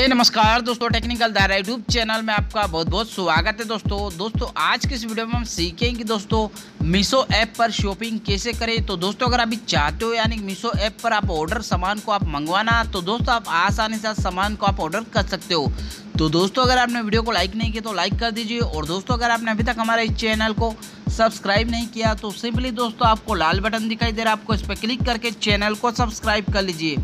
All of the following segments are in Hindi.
हे नमस्कार दोस्तों टेक्निकल दायरा यूट्यूब चैनल में आपका बहुत बहुत स्वागत है दोस्तों। दोस्तों, आज के इस वीडियो में हम सीखेंगे कि दोस्तों मीशो ऐप पर शॉपिंग कैसे करें। तो दोस्तों, अगर अभी चाहते हो यानी मीशो ऐप पर आप ऑर्डर सामान को आप मंगवाना तो दोस्तों, आप आसानी से सामान को आप ऑर्डर कर सकते हो। तो दोस्तों, अगर आपने वीडियो को लाइक नहीं किया तो लाइक कर दीजिए। और दोस्तों, अगर आपने अभी तक हमारे इस चैनल को सब्सक्राइब नहीं किया तो सिंपली दोस्तों, आपको लाल बटन दिखाई दे रहा है। आपको इस पर क्लिक करके चैनल को सब्सक्राइब कर लीजिए।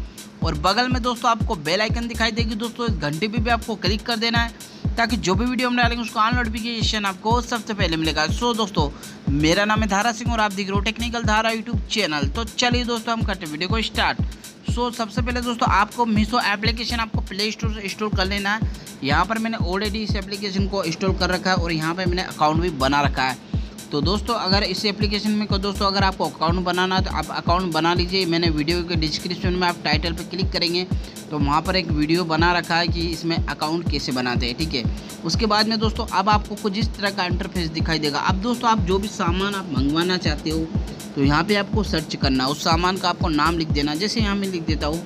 और बगल में दोस्तों आपको बेल आइकन दिखाई देगी। दोस्तों इस घंटे पे भी आपको क्लिक कर देना है, ताकि जो भी वीडियो हम डालेंगे, उसका नोटिफिकेशन आपको सबसे पहले मिलेगा। सो दोस्तों, मेरा नाम है धारा सिंह और आप देख रहे हो टेक्निकल धारा यूट्यूब चैनल तो चलिए दोस्तों, हम करते वीडियो को स्टार्ट सो सबसे पहले दोस्तों, आपको मीशो एप्लीकेशन आपको प्ले स्टोर से इंस्टॉल कर लेना है। यहाँ पर मैंने ऑलरेडी इस एप्लीकेशन को इंस्टॉल कर रखा है और यहाँ पर मैंने अकाउंट भी बना रखा है। तो दोस्तों, अगर इस एप्लीकेशन में को दोस्तों, अगर आपको अकाउंट बनाना है तो आप अकाउंट बना लीजिए। मैंने वीडियो के डिस्क्रिप्शन में आप टाइटल पर क्लिक करेंगे तो वहाँ पर एक वीडियो बना रखा है कि इसमें अकाउंट कैसे बनाते हैं, ठीक है? उसके बाद में दोस्तों, अब आपको कुछ इस तरह का इंटरफेस दिखाई देगा। अब दोस्तों, आप जो भी सामान आप मंगवाना चाहते हो तो यहाँ पर आपको सर्च करना उस सामान का आपको नाम लिख देना जैसे यहाँ मैं लिख देता हूँ,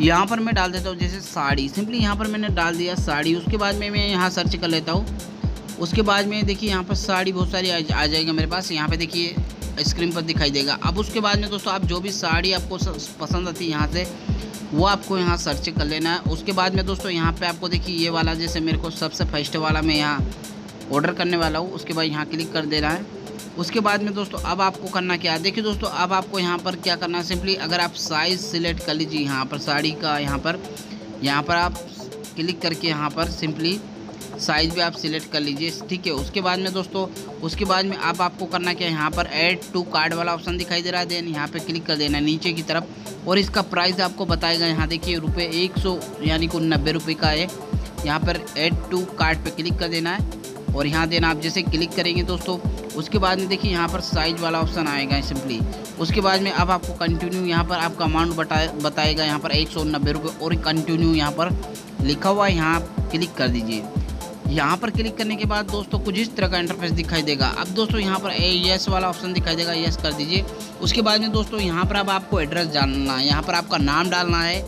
यहाँ पर मैं डाल देता हूँ जैसे साड़ी। सिंपली यहाँ पर मैंने डाल दिया साड़ी। उसके बाद में मैं यहाँ सर्च कर लेता हूँ। उसके बाद में देखिए यहाँ पर साड़ी बहुत सारी आ जाएगी मेरे पास। यहाँ पे देखिए स्क्रीन पर दिखाई देगा। अब उसके बाद में दोस्तों, आप जो भी साड़ी आपको पसंद आती है यहाँ से, वो आपको यहाँ सर्च कर लेना है। उसके बाद में दोस्तों, यहाँ पे आपको देखिए ये वाला, जैसे मेरे को सबसे फ़र्स्ट वाला मैं यहाँ ऑर्डर करने वाला हूँ। उसके बाद यहाँ क्लिक कर देना है। उसके बाद में दोस्तों, अब आपको करना क्या है? देखिए दोस्तों, अब आपको यहाँ पर क्या करना है? सिंपली अगर आप साइज़ सिलेक्ट कर लीजिए यहाँ पर साड़ी का यहाँ पर यहाँ पर आप क्लिक करके यहाँ पर सिंपली साइज़ भी आप सिलेक्ट कर लीजिए, ठीक है? उसके बाद में दोस्तों, उसके बाद में आप आपको करना क्या है? यहाँ पर ऐड टू कार्ड वाला ऑप्शन दिखाई दे रहा है देन यहाँ पे क्लिक कर देना नीचे की तरफ़। और इसका प्राइस आपको बताएगा यहाँ देखिए रुपये एक सौ, यानी कि नब्बे रुपये का है। यहाँ पर ऐड टू कार्ड पर क्लिक कर देना है। और यहाँ देना, आप जैसे क्लिक करेंगे दोस्तों, उसके बाद में देखिए यहाँ पर साइज़ वाला ऑप्शन आएगा सिंपली उसके बाद में अब आपको कंटिन्यू यहाँ पर आपका अमाउंट बताए बताएगा यहाँ पर एक सौ नब्बे रुपये। और कंटिन्यू यहाँ पर लिखा हुआ है, यहाँ क्लिक कर दीजिए। यहाँ पर क्लिक करने के बाद दोस्तों कुछ इस तरह का इंटरफेस दिखाई देगा। अब दोस्तों यहाँ पर यस वाला ऑप्शन दिखाई देगा यस कर दीजिए। उसके बाद में दोस्तों यहाँ पर अब आपको एड्रेस डालना है। यहाँ पर आपका नाम डालना है।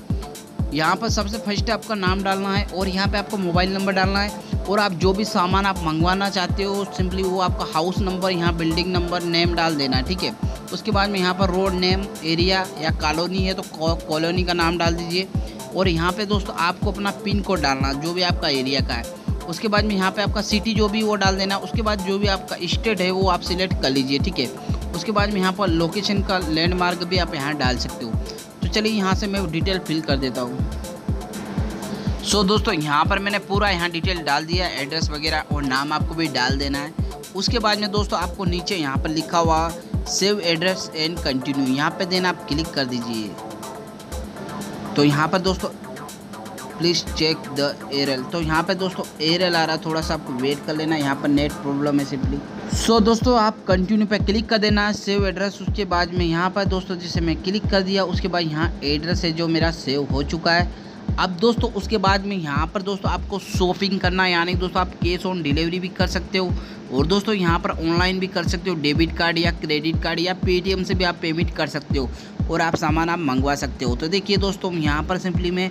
यहाँ पर सबसे फ़र्स्ट आपका नाम डालना है और यहाँ पर आपको मोबाइल नंबर डालना है। और आप जो भी सामान आप मंगवाना चाहते हो सिंपली वो आपका हाउस नंबर यहाँ बिल्डिंग नंबर नेम डाल देना है, ठीक है? उसके बाद में यहाँ पर रोड नेम एरिया या कॉलोनी है तो कॉलोनी का नाम डाल दीजिए। और यहाँ पे दोस्तों आपको अपना पिन कोड डालना जो भी आपका एरिया का है। उसके बाद में यहाँ पे आपका सिटी जो भी वो डाल देना उसके बाद जो भी आपका स्टेट है वो आप सिलेक्ट कर लीजिए ठीक है? उसके बाद में यहाँ पर लोकेशन का लैंडमार्क भी आप यहाँ डाल सकते हो। तो चलिए यहाँ से मैं डिटेल फिल कर देता हूँ। सो so, दोस्तों यहाँ पर मैंने पूरा यहाँ डिटेल डाल दिया एड्रेस वगैरह और नाम आपको भी डाल देना है। उसके बाद में दोस्तों आपको नीचे यहाँ पर लिखा हुआ सेव एड्रेस एंड कंटिन्यू यहाँ पे देना आप क्लिक कर दीजिए। तो यहाँ पर दोस्तों प्लीज़ चेक द एयरएल तो यहाँ पे दोस्तों एयरएल आ रहा है थोड़ा सा आपको वेट कर लेना यहाँ पर नेट प्रॉब्लम है सिंपली सो so, दोस्तों आप कंटिन्यू पे क्लिक कर देना सेव एड्रेस उसके बाद में यहाँ पर दोस्तों जैसे मैं क्लिक कर दिया उसके बाद यहाँ एड्रेस है जो मेरा सेव हो चुका है। अब दोस्तों उसके बाद में यहाँ पर दोस्तों आपको शॉपिंग करना यानी दोस्तों आप कैश ऑन डिलीवरी भी कर सकते हो और दोस्तों यहाँ पर ऑनलाइन भी कर सकते हो डेबिट कार्ड या क्रेडिट कार्ड या पेटीएम से भी आप पेमेंट कर सकते हो और आप सामान आप मंगवा सकते हो। तो देखिए दोस्तों यहाँ पर सिंपली मैं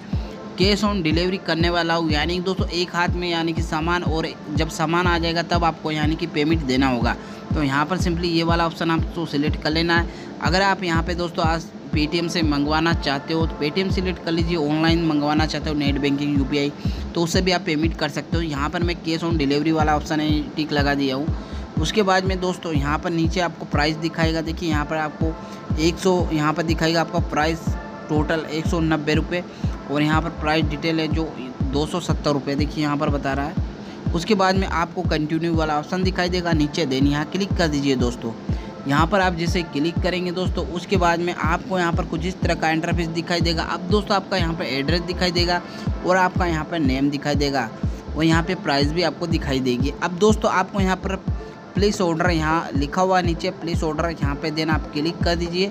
कैश ऑन डिलीवरी करने वाला हूँ। यानी कि दोस्तों, एक हाथ में यानी कि सामान और जब सामान आ जाएगा, तब आपको यानी कि पेमेंट देना होगा। तो यहाँ पर सिंपली ये वाला ऑप्शन आपको सिलेक्ट कर लेना है। अगर आप यहाँ पे दोस्तों आज पेटीएम से मंगवाना चाहते हो तो पेटीएम सिलेक्ट कर लीजिए। ऑनलाइन मंगवाना चाहते हो नेट बैंकिंग UPI तो उससे भी आप पेमेंट कर सकते हो। यहाँ पर मैं कैश ऑन डिलीवरी वाला ऑप्शन है, टिक लगा दिया हूँ। उसके बाद में दोस्तों, यहाँ पर नीचे आपको प्राइस दिखाएगा। देखिए, यहाँ पर आपको एक सौ, यहाँ पर दिखाएगा आपका प्राइस टोटल एक सौ नब्बे और यहाँ पर प्राइस डिटेल है जो दो सौ सत्तर रुपये देखिए यहाँ पर बता रहा है। उसके बाद में आपको कंटिन्यू वाला ऑप्शन दिखाई देगा, नीचे देन यहाँ क्लिक कर दीजिए दोस्तों। यहाँ पर आप जैसे क्लिक करेंगे दोस्तों, उसके बाद में आपको यहाँ पर कुछ इस तरह का इंटरफेस दिखाई देगा। अब दोस्तों आपका यहाँ पर एड्रेस दिखाई देगा और आपका यहाँ पर नेम दिखाई देगा और यहाँ पे प्राइस भी आपको दिखाई देगी। अब दोस्तों आपको यहाँ पर प्लेस ऑर्डर यहाँ लिखा हुआ नीचे प्लेस ऑर्डर यहाँ पे देना, आप क्लिक कर दीजिए।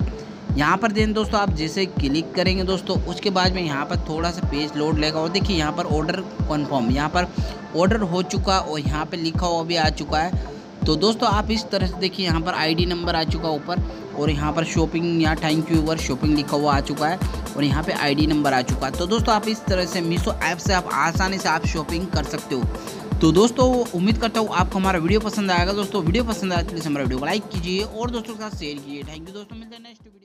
यहाँ पर देन दोस्तों, आप जैसे क्लिक करेंगे दोस्तों, उसके बाद में यहाँ पर थोड़ा सा पेज लोड लेगा। और देखिए, यहाँ पर ऑर्डर कन्फर्म यहाँ पर ऑर्डर हो चुका और यहाँ पर लिखा हुआ भी आ चुका है। तो दोस्तों, आप इस तरह से देखिए, यहाँ पर आईडी नंबर आ चुका ऊपर और यहाँ पर शॉपिंग या थैंक यू वर शॉपिंग लिखा हुआ आ चुका है और यहाँ पे आईडी नंबर आ चुका है। तो दोस्तों, आप इस तरह से मीशो ऐप से आप आसानी से आप शॉपिंग कर सकते हो। तो दोस्तों, उम्मीद करता हूँ आपको हमारा वीडियो पसंद आएगा। दोस्तों वीडियो पसंद आया तो प्लीज़ हमारा वीडियो को लाइक कीजिए और दोस्तों के साथ शेयर कीजिए। थैंक यू दोस्तों, मिलते हैं नेक्स्ट वीडियो